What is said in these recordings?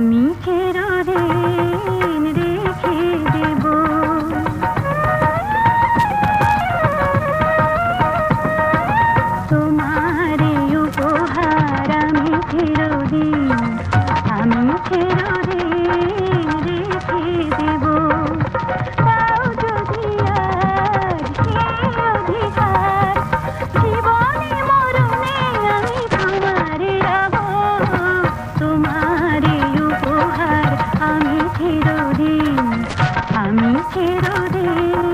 mim queira আমি চিরদিন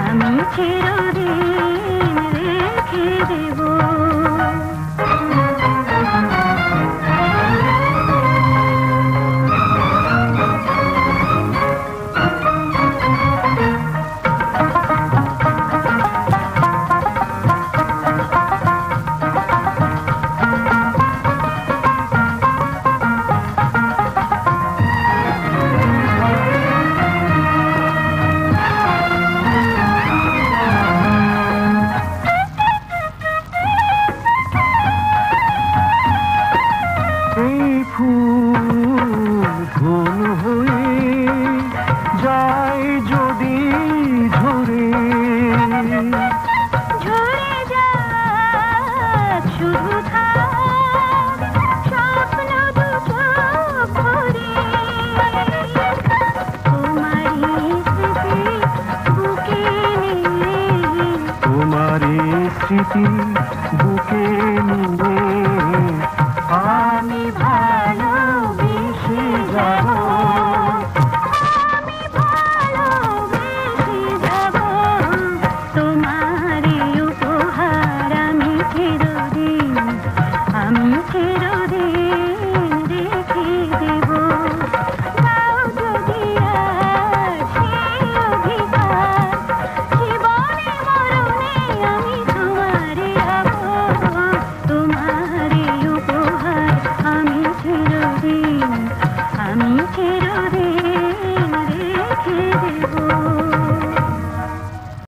আমি চিরদিন রেখে দেবো স্মৃতি বুকে নিয়ে আমি